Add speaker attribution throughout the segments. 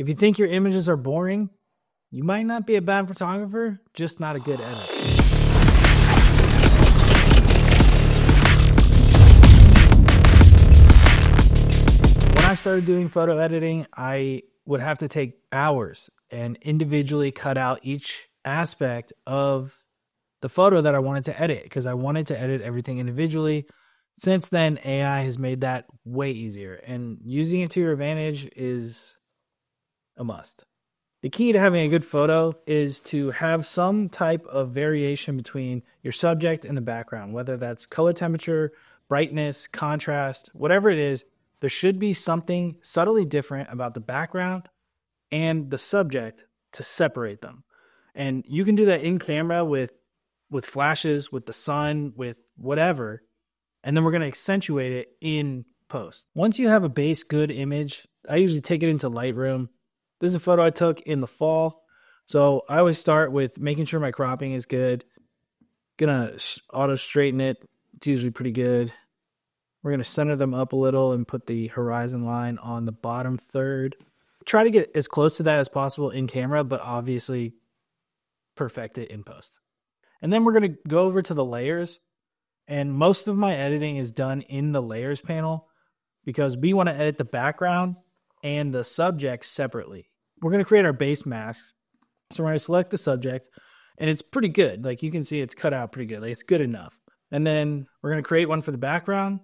Speaker 1: If you think your images are boring, you might not be a bad photographer, just not a good editor. When I started doing photo editing, I would have to take hours and individually cut out each aspect of the photo that I wanted to edit because I wanted to edit everything individually. Since then, AI has made that way easier, and using it to your advantage is a must. The key to having a good photo is to have some type of variation between your subject and the background, whether that's color temperature, brightness, contrast, whatever it is, there should be something subtly different about the background and the subject to separate them. And you can do that in camera with with flashes, with the sun, with whatever. And then we're going to accentuate it in post. Once you have a base good image, I usually take it into Lightroom this is a photo I took in the fall. So I always start with making sure my cropping is good. Gonna auto straighten it. It's usually pretty good. We're gonna center them up a little and put the horizon line on the bottom third. Try to get as close to that as possible in camera, but obviously perfect it in post. And then we're gonna go over to the layers. And most of my editing is done in the layers panel because we want to edit the background and the subject separately we're going to create our base mask. So we're going to select the subject and it's pretty good. Like you can see it's cut out pretty good. Like it's good enough. And then we're going to create one for the background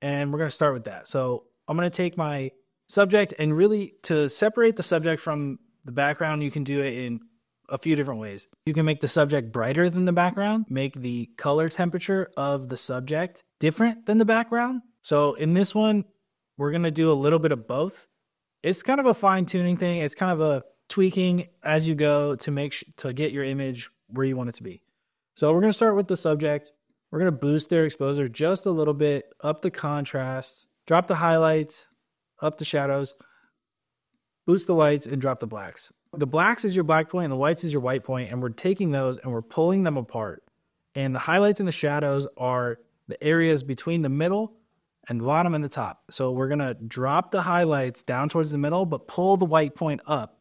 Speaker 1: and we're going to start with that. So I'm going to take my subject and really to separate the subject from the background, you can do it in a few different ways. You can make the subject brighter than the background, make the color temperature of the subject different than the background. So in this one, we're going to do a little bit of both it's kind of a fine tuning thing. It's kind of a tweaking as you go to make sh- to get your image where you want it to be. So we're going to start with the subject. We're going to boost their exposure just a little bit, up the contrast, drop the highlights, up the shadows, boost the whites, and drop the blacks. The blacks is your black point and the whites is your white point, and we're taking those and we're pulling them apart. And the highlights and the shadows are the areas between the middle and the bottom and the top. So we're gonna drop the highlights down towards the middle, but pull the white point up.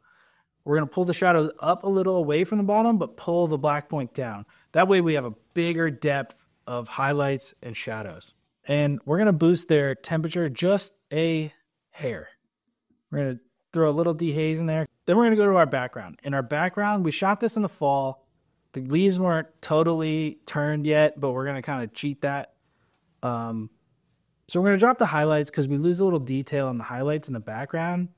Speaker 1: We're gonna pull the shadows up a little away from the bottom, but pull the black point down. That way we have a bigger depth of highlights and shadows. And we're gonna boost their temperature just a hair. We're gonna throw a little dehaze in there. Then we're gonna go to our background. In our background, we shot this in the fall. The leaves weren't totally turned yet, but we're gonna kind of cheat that. Um, so we're going to drop the highlights because we lose a little detail on the highlights in the background.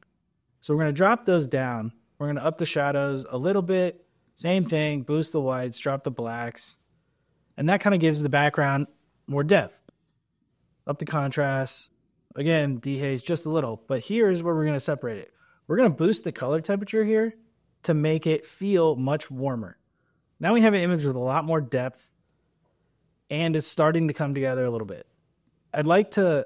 Speaker 1: So we're going to drop those down. We're going to up the shadows a little bit. Same thing, boost the whites, drop the blacks. And that kind of gives the background more depth. Up the contrast. Again, dehaze just a little. But here's where we're going to separate it. We're going to boost the color temperature here to make it feel much warmer. Now we have an image with a lot more depth and it's starting to come together a little bit. I'd like to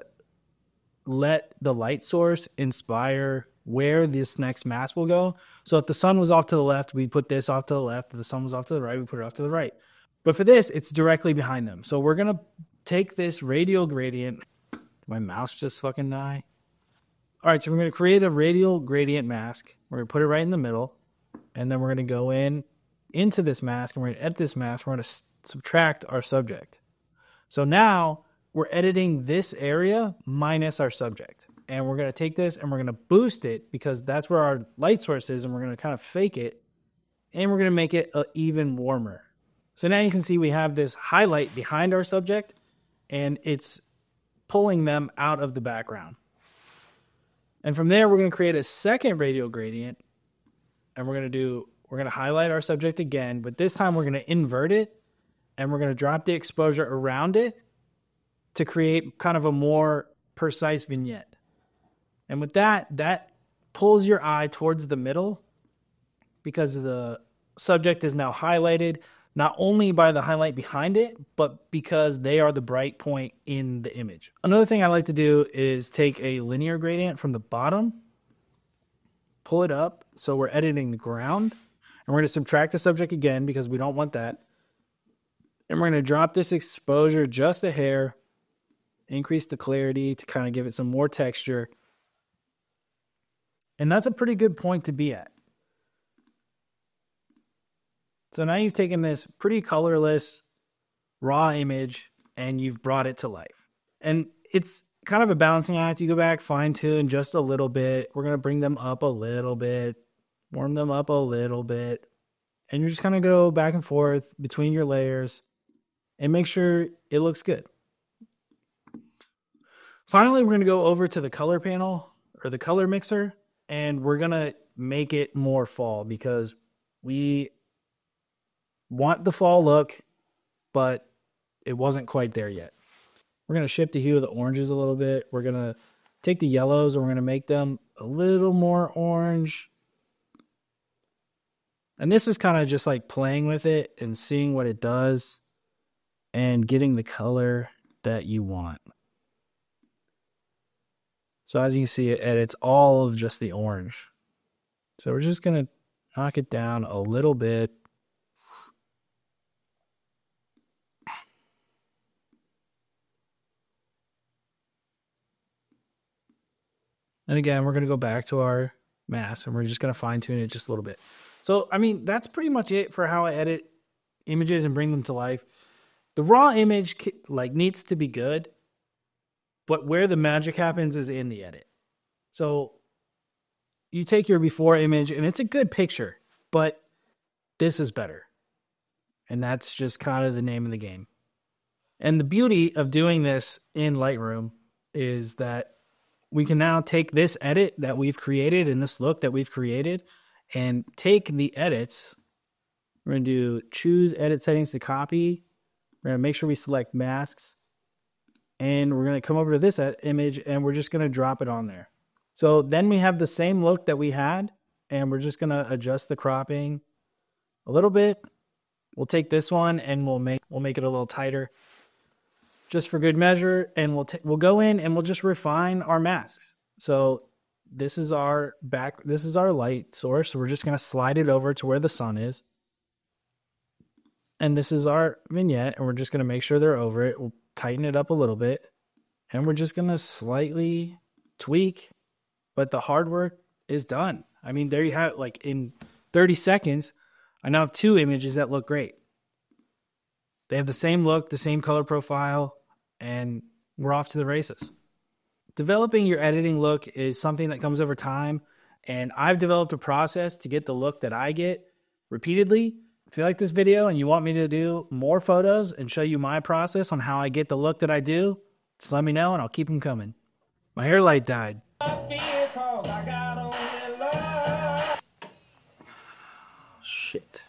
Speaker 1: let the light source inspire where this next mask will go. So if the sun was off to the left, we'd put this off to the left. If the sun was off to the right, we put it off to the right. But for this, it's directly behind them. So we're gonna take this radial gradient. My mouse just fucking die? All right, so we're gonna create a radial gradient mask. We're gonna put it right in the middle, and then we're gonna go in into this mask, and we're gonna edit this mask. We're gonna s- subtract our subject. So now we're editing this area minus our subject. And we're going to take this and we're going to boost it because that's where our light source is. And we're going to kind of fake it. And we're going to make it uh, even warmer. So now you can see we have this highlight behind our subject and it's pulling them out of the background. And from there, we're going to create a second radial gradient. And we're going to do, we're going to highlight our subject again, but this time we're going to invert it and we're going to drop the exposure around it to create kind of a more precise vignette. And with that, that pulls your eye towards the middle because the subject is now highlighted not only by the highlight behind it, but because they are the bright point in the image. Another thing I like to do is take a linear gradient from the bottom, pull it up. So we're editing the ground, and we're going to subtract the subject again because we don't want that. And we're going to drop this exposure just a hair increase the clarity to kind of give it some more texture. And that's a pretty good point to be at. So now you've taken this pretty colorless, raw image and you've brought it to life. And it's kind of a balancing act. You go back, fine tune just a little bit. We're going to bring them up a little bit, warm them up a little bit. And you're just going to go back and forth between your layers and make sure it looks good. Finally, we're going to go over to the color panel or the color mixer and we're going to make it more fall because we want the fall look, but it wasn't quite there yet. We're going to shift the hue of the oranges a little bit. We're going to take the yellows and we're going to make them a little more orange. And this is kind of just like playing with it and seeing what it does and getting the color that you want. So as you can see, it edits all of just the orange. So we're just to knock it down a little bit. And again, we're to go back to our mask and we're just to fine tune it just a little bit. So, I mean, that's pretty much it for how I edit images and bring them to life. The raw image like needs to be good, but where the magic happens is in the edit. So, you take your before image and it's a good picture, but this is better. And that's just kind of the name of the game. And the beauty of doing this in Lightroom is that we can now take this edit that we've created and this look that we've created and take the edits. We're going to do choose edit settings to copy. We're going to make sure we select masks. And we're going to come over to this image and we're just going to drop it on there. So then we have the same look that we had and we're just going to adjust the cropping a little bit. We'll take this one and we'll make we'll make it a little tighter just for good measure, and we'll t- we'll go in and we'll just refine our masks. So this is our back. This is our light source. So we're just gonna slide it over to where the sun is, and this is our vignette, and we're just gonna make sure they're over it. We'll tighten it up a little bit, and we're just gonna slightly tweak, but the hard work is done. I mean, there you have like in 30 seconds, I now have two images that look great. They have the same look, the same color profile, and we're off to the races. Developing your editing look is something that comes over time, and I've developed a process to get the look that I get repeatedly. If you like this video and you want me to do more photos and show you my process on how I get the look that I do, just let me know and I'll keep them coming. My hair light died. Shit.